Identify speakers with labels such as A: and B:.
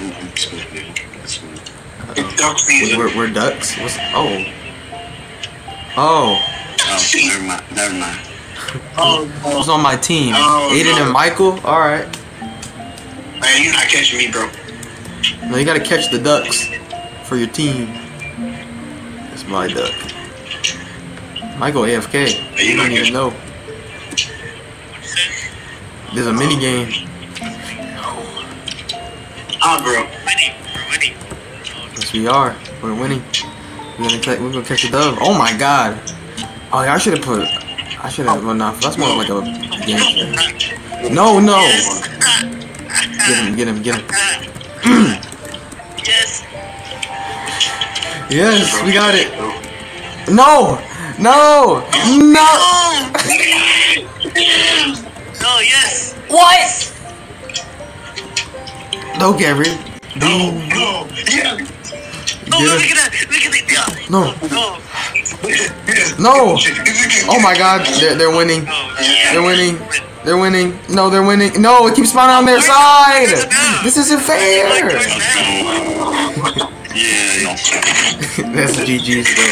A: I'm, I'm smooth, man. Smooth.
B: It's duck season.
C: We're, we're ducks. What's oh oh?
A: Oh, never mind. Never mind.
B: Oh,
C: Who's on my team?
B: Oh,
C: Aiden
B: no.
C: and Michael. All right.
B: man, you're not catching me, bro.
C: No, you gotta catch the ducks for your team. That's my duck. Michael AFK.
B: Hey,
C: you don't even know. There's a mini game.
B: Bro.
D: Winning. We're winning.
C: Yes, we are. We're winning. We're gonna catch. We're gonna catch the dove. Oh my god. Oh yeah, I should have put. I should have. Well, nah, that's more like a game. No, no. Get him. Get him. Get him.
D: Yes.
C: Yes, we got it. No. No. No.
D: No, yes.
C: What? No, Gary.
B: No, no, yeah.
D: Oh,
C: Get
D: look
C: him.
D: at that. Look at that.
C: No.
D: No.
C: No. Oh my god, they're, they're winning.
D: Oh.
C: They're winning. They're winning. No, they're winning. No, it keeps spawning on their side. This isn't fair.
A: Yeah, no.
C: That's GG's, bro.